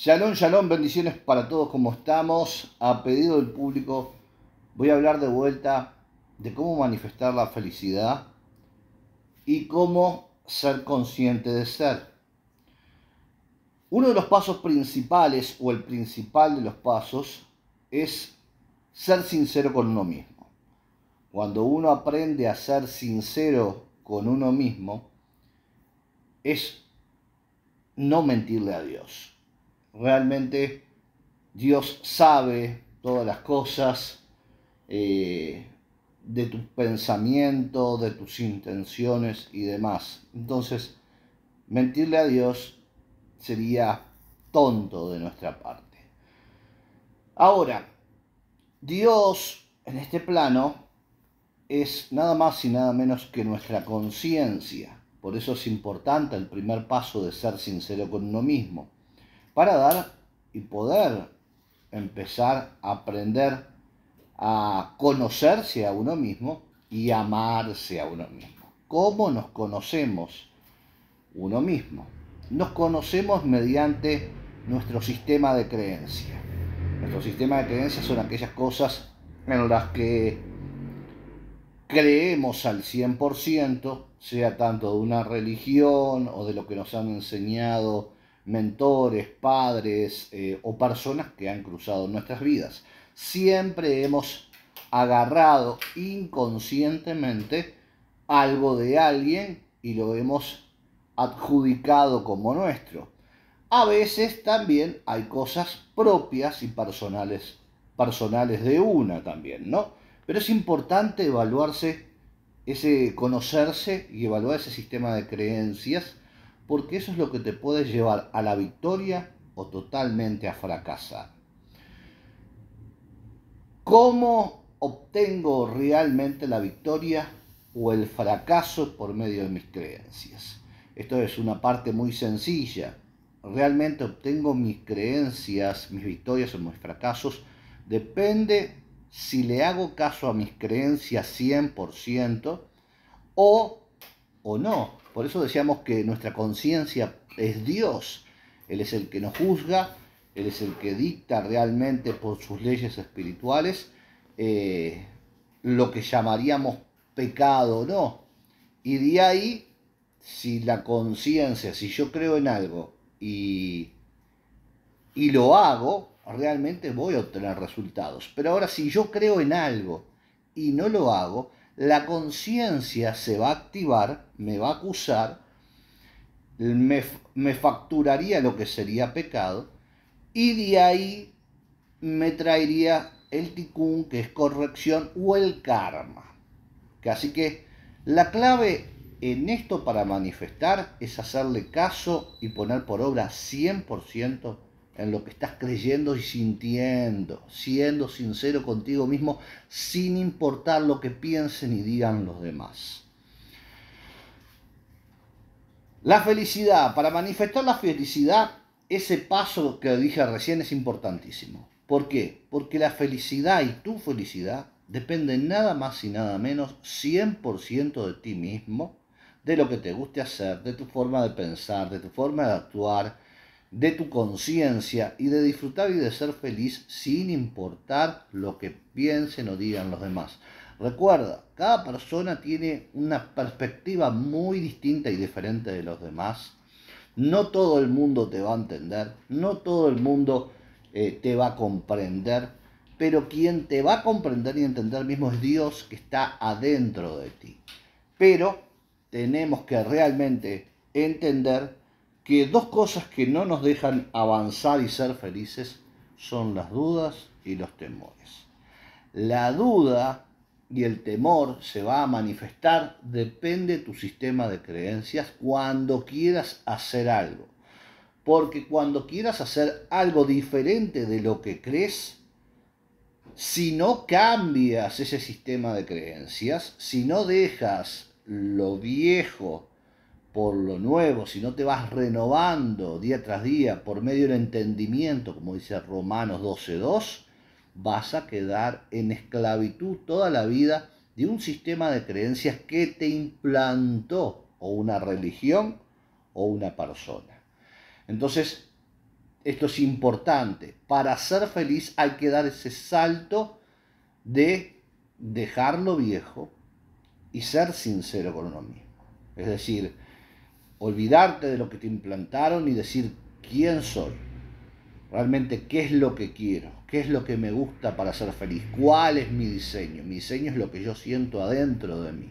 Shalom, shalom, bendiciones para todos como estamos. A pedido del público voy a hablar de vuelta de cómo manifestar la felicidad y cómo ser consciente de ser. Uno de los pasos principales o el principal de los pasos es ser sincero con uno mismo. Cuando uno aprende a ser sincero con uno mismo, es no mentirle a Dios realmente Dios sabe todas las cosas eh, de tus pensamientos, de tus intenciones y demás. Entonces, mentirle a Dios sería tonto de nuestra parte. Ahora, Dios en este plano es nada más y nada menos que nuestra conciencia. Por eso es importante el primer paso de ser sincero con uno mismo para dar y poder empezar a aprender a conocerse a uno mismo y amarse a uno mismo. ¿Cómo nos conocemos uno mismo? Nos conocemos mediante nuestro sistema de creencia. Nuestro sistema de creencias son aquellas cosas en las que creemos al 100%, sea tanto de una religión o de lo que nos han enseñado mentores, padres eh, o personas que han cruzado nuestras vidas. Siempre hemos agarrado inconscientemente algo de alguien y lo hemos adjudicado como nuestro. A veces también hay cosas propias y personales, personales de una también, ¿no? Pero es importante evaluarse, ese conocerse y evaluar ese sistema de creencias porque eso es lo que te puede llevar a la victoria o totalmente a fracasar. ¿Cómo obtengo realmente la victoria o el fracaso por medio de mis creencias? Esto es una parte muy sencilla. Realmente obtengo mis creencias, mis victorias o mis fracasos. Depende si le hago caso a mis creencias 100% o, o no. Por eso decíamos que nuestra conciencia es Dios. Él es el que nos juzga, Él es el que dicta realmente por sus leyes espirituales eh, lo que llamaríamos pecado o no. Y de ahí, si la conciencia, si yo creo en algo y, y lo hago, realmente voy a obtener resultados. Pero ahora, si yo creo en algo y no lo hago, la conciencia se va a activar, me va a acusar, me, facturaría lo que sería pecado y de ahí me traería el tikkun, que es corrección, o el karma. Así que la clave en esto para manifestar es hacerle caso y poner por obra 100% en lo que estás creyendo y sintiendo, siendo sincero contigo mismo sin importar lo que piensen y digan los demás. La felicidad, para manifestar la felicidad, ese paso que dije recién es importantísimo. ¿Por qué? Porque la felicidad y tu felicidad dependen nada más y nada menos 100% de ti mismo, de lo que te guste hacer, de tu forma de pensar, de tu forma de actuar, de tu conciencia y de disfrutar y de ser feliz sin importar lo que piensen o digan los demás. Recuerda, cada persona tiene una perspectiva muy distinta y diferente de los demás. No todo el mundo te va a entender, no todo el mundo eh, te va a comprender, pero quien te va a comprender y entender mismo es Dios que está adentro de ti. Pero tenemos que realmente entender que dos cosas que no nos dejan avanzar y ser felices son las dudas y los temores. La duda y el temor se va a manifestar, depende de tu sistema de creencias, cuando quieras hacer algo. Porque cuando quieras hacer algo diferente de lo que crees, si no cambias ese sistema de creencias, si no dejas lo viejo por lo nuevo, si no te vas renovando día tras día por medio del entendimiento, como dice Romanos 12.2, vas a quedar en esclavitud toda la vida de un sistema de creencias que te implantó o una religión o una persona. Entonces, esto es importante, para ser feliz hay que dar ese salto de dejar lo viejo y ser sincero con uno mismo. Es decir, olvidarte de lo que te implantaron y decir quién soy, realmente qué es lo que quiero, qué es lo que me gusta para ser feliz, cuál es mi diseño. Mi diseño es lo que yo siento adentro de mí.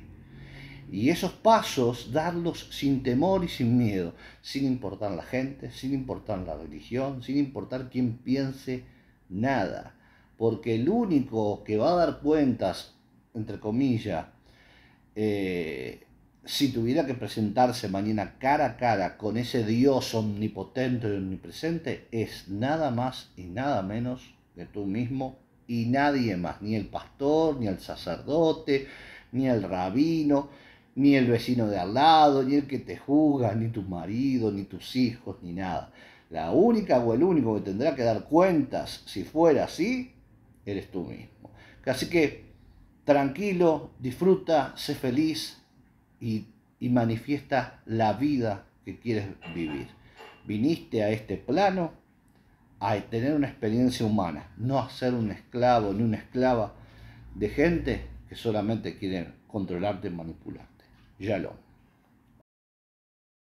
Y esos pasos, darlos sin temor y sin miedo, sin importar la gente, sin importar la religión, sin importar quién piense nada. Porque el único que va a dar cuentas, entre comillas, eh, si tuviera que presentarse mañana cara a cara con ese Dios omnipotente y omnipresente, es nada más y nada menos que tú mismo y nadie más, ni el pastor, ni el sacerdote, ni el rabino, ni el vecino de al lado, ni el que te juzga, ni tu marido, ni tus hijos, ni nada. La única o el único que tendrá que dar cuentas, si fuera así, eres tú mismo. Así que tranquilo, disfruta, sé feliz y, y manifiesta la vida que quieres vivir. Viniste a este plano a tener una experiencia humana, no a ser un esclavo ni una esclava de gente que solamente quiere controlarte y manipularte. Shalom.